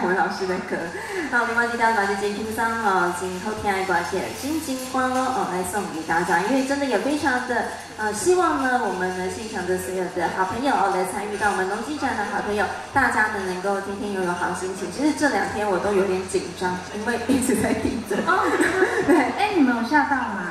杨文老师的歌。好，另外今天把这节听上哦，今后天爱挂起金金光喽哦，来送给大家，因为真的也非常的呃，希望呢，我们呢现场的所有的好朋友哦，来参与到我们农机展的好朋友，大家呢能够天天拥有好心情。其实这两天我都有点紧张，因为一直在地震。哦，对，哎，你们有吓到吗？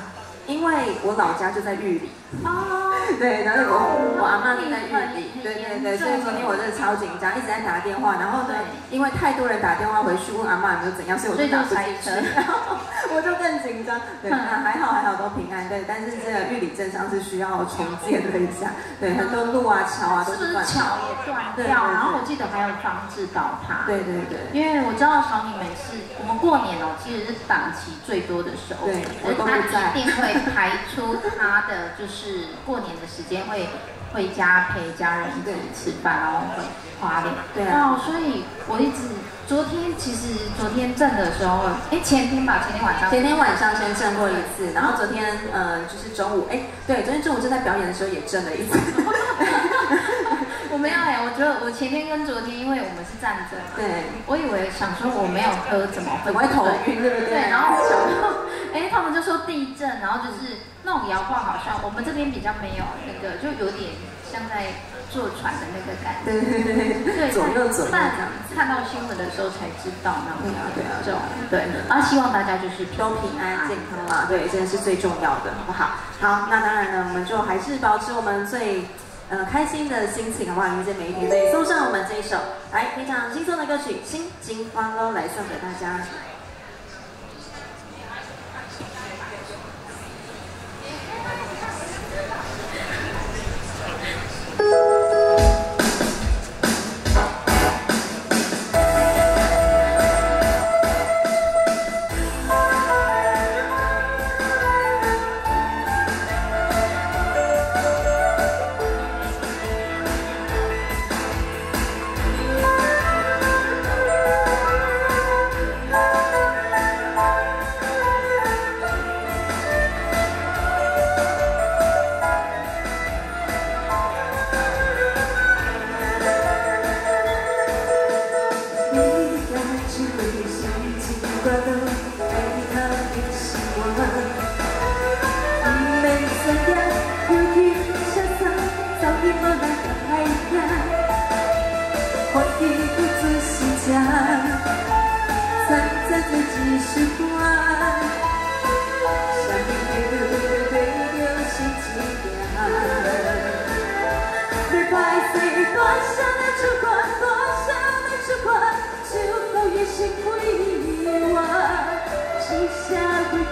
因为我老家就在玉里。哦。对，然后我我阿妈就在玉里，对对对，所以昨天我真的超紧张，一直在打电话，然后呢，因为太多人打电话回去问阿妈有没有怎样，所以我就打不进去，然后 我就更紧张。对，那还好还好都平安，对，但是这个玉里镇上是需要重建了一下，对，很多路啊桥啊都是断，桥也断掉，然后我记得还有房子倒塌，对对对，因为我知道小米每次我们过年哦，其实是档期最多的时候，对，我都不在，一定会排出他的就是过年。的时间会回家陪家人一起吃饭，然后会花莲。对啊。所以我一直昨天其实昨天震的时候，哎前天吧，前天晚上。前天晚上先震过一次，然后昨天呃就是中午，哎对，昨天中午正在表演的时候也震了一次。我没有哎，我觉得我前天跟昨天，因为我们是站着，对，我以为想说我没有喝怎么会头晕，对不对？对，然后想到，哎，他们就说地震，然后就是那种摇晃，好像我们这边比较没有那个，就有点像在坐船的那个感觉，对对对，左右左右但看到新闻的时候才知道，那对啊对啊，这种对，然后希望大家就是都平安健康啦，对，真的是最重要的，好不好？好，那当然呢，我们就还是保持我们最。呃，开心的心情好不好？迎接每一天，所以送上我们这一首来非常轻松的歌曲《心情欢乐》来送给大家。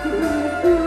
Thank you.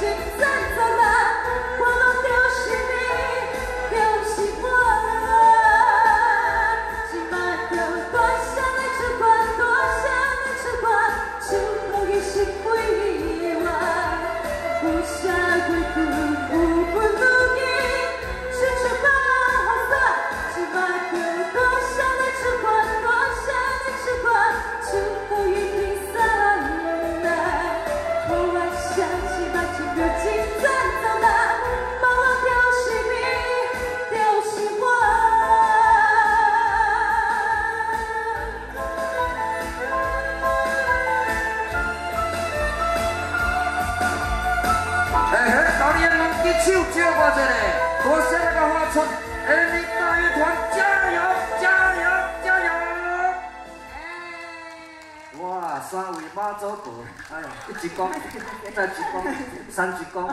着找你的两只手借我一个，我先来个花出，下面大乐团加油加油加油！哇，三位马祖婆，哎呀，一鞠躬，再鞠躬，三鞠躬，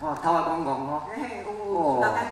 哇，头发光光哦，哦。